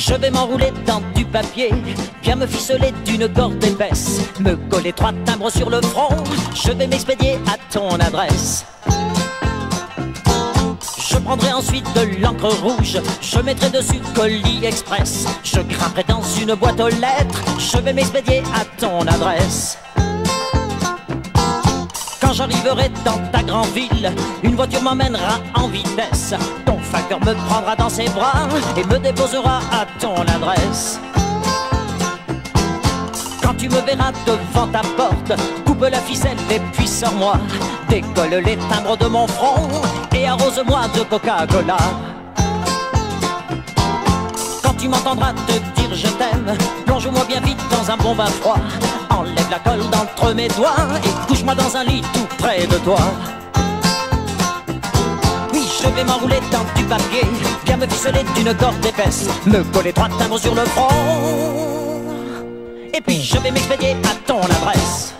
Je vais m'enrouler dans du papier, bien me ficeler d'une corde épaisse, me coller trois timbres sur le front, je vais m'expédier à ton adresse. Je prendrai ensuite de l'encre rouge, je mettrai dessus colis express, je grimperai dans une boîte aux lettres, je vais m'expédier à ton adresse. Quand j'arriverai dans ta grande ville, une voiture m'emmènera en vitesse. Facteur me prendra dans ses bras et me déposera à ton adresse. Quand tu me verras devant ta porte, coupe la ficelle et puis sors-moi. Décolle les timbres de mon front et arrose-moi de Coca-Cola. Quand tu m'entendras te dire je t'aime, plonge-moi bien vite dans un bon bain froid. Enlève la colle d'entre mes doigts et couche-moi dans un lit tout près de toi. Je vais m'enrouler dans du papier, bien me ficeler d'une corde épaisse, me coller trois timbres sur le front. Et puis je vais m'expédier à ton adresse.